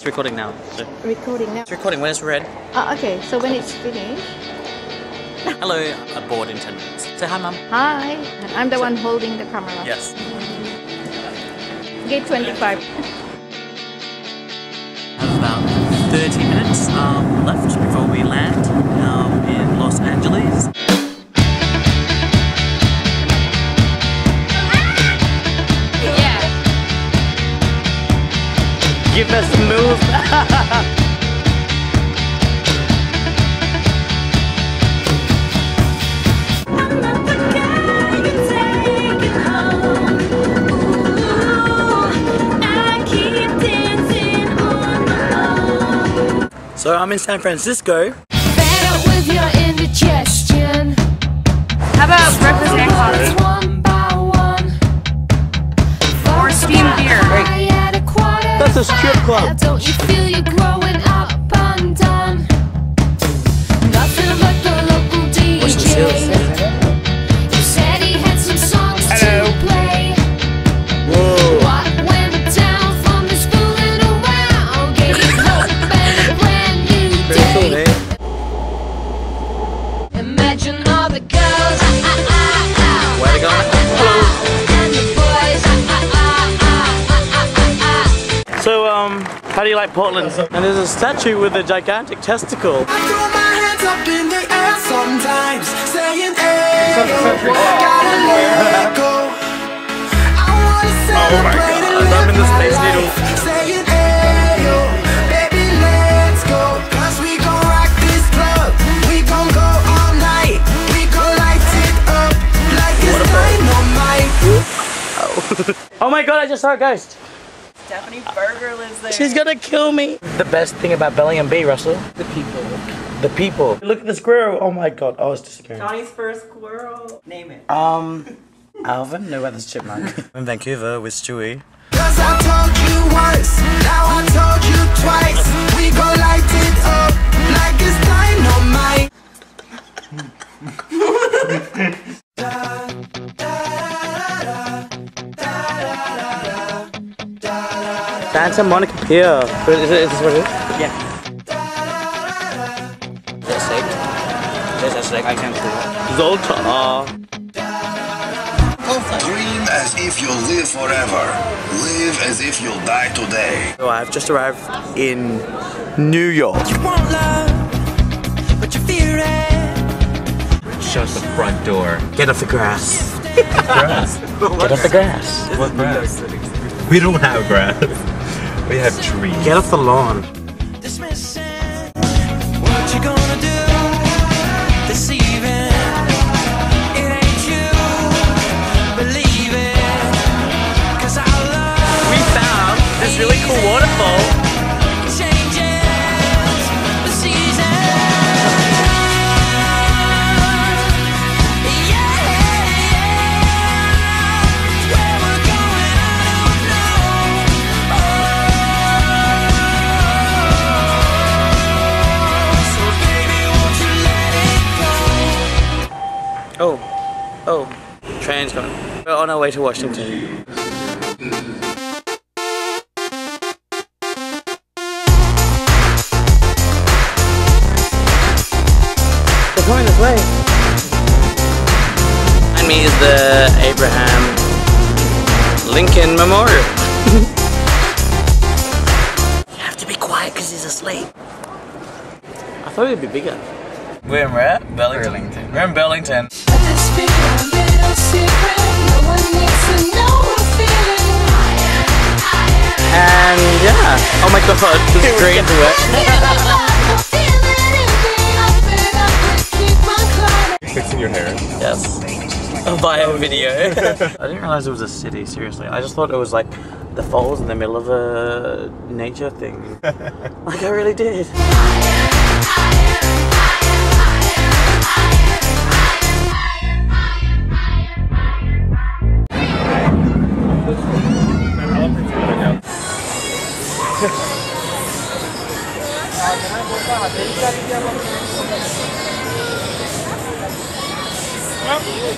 It's recording now. So. Recording now. It's recording when it's red. Ah, okay, so when it's finished. Hello, aboard in 10 minutes. Say hi, mum. Hi, I'm the one holding the camera. Yes. Gate 25. Have about 30 minutes um, left before we land um, in Los Angeles. Yeah. Give us a move. So I'm in San Francisco. Better with your indigestion. How about breakfast and coffee? One by one. Or steamed beer. A strip club. Don't you feel you're growing up undone? Nothing but the local DJ. You said he had some songs to play. Whoa. What went down from this fooling around? Gave hope and a brand new day. Imagine all the girls. Where they going? How do you like Portland? And there's a statue with a gigantic testicle. I throw my hands up in the air sometimes, saying, hey, gotta let go. I wanna oh celebrate and God, I'm in the Space Needle. life, saying, hey, yo, baby, let's go. 'Cause we gon' rock this club, we gon' go all night, we gon' light it up like it's. Oh my god, I just saw a ghost. Stephanie Berger lives there. She's gonna kill me. The best thing about Bellingham B, Russell? The people. The people. Look at the squirrel. Oh my god. Oh, it's disappearing. Johnny's first squirrel. Name it. Um, Alvin? No, weather's chipmunk. I'm in Vancouver with Stewie. 'Cause I told you once, now I told you twice, we gon' light it up like it's dynamite. Santa Monica Pier. Is, it, is this what it is? Yeah. Is that steak? There's a steak. I can't see it. Zoltar. Uh, Dream as if you'll live forever. Live as if you'll die today. so I've just arrived in New York. want love, but you fear it. Show us the front door. Get off the grass. Grass. Get off the grass. What grass? We don't have grass. We have trees. Get off the lawn. Train's coming. We're on our way to Washington. They're coming this way. And me is the Abraham Lincoln Memorial. you have to be quiet because he's asleep. I thought it'd be bigger. We're in where? Burlington. Burlington. We're in Burlington. This be a little secret. No one needs to know we're. And yeah. Oh my god, there's green to it. Fixing your hair. Yes. Via video. I didn't realize it was a city, seriously. I just thought it was like the falls in the middle of a nature thing. like I really did.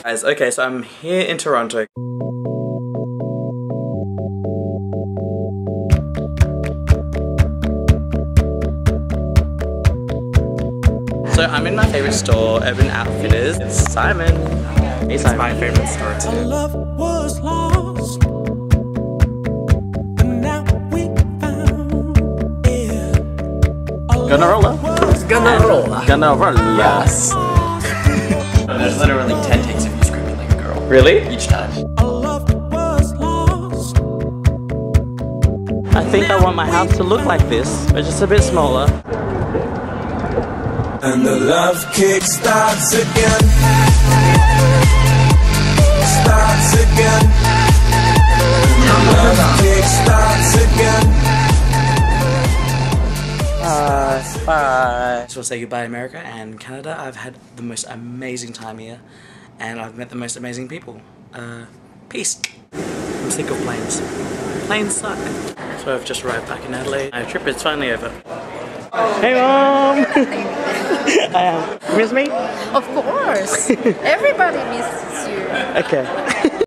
Guys, okay, so I'm here in Toronto. So I'm in my favorite store, Urban Outfitters. It's Simon. Hey, Simon. It's my favorite store too. Ganarola? Ganarola. Ganarola. Yes. There's literally 10 takes of you screaming like a girl. Really? Each time. Love was lost. I think I want my house to look like this, but just a bit smaller. And the love kick starts again. Starts again. And the love kick starts Bye. Bye. I just want to say goodbye to America and Canada. I've had the most amazing time here, and I've met the most amazing people. Uh, peace. I'm sick of planes. Planes suck. So I've just arrived back in Adelaide. My trip is finally over. Hey mom! I am. Miss me? Of course. Everybody misses you. Okay.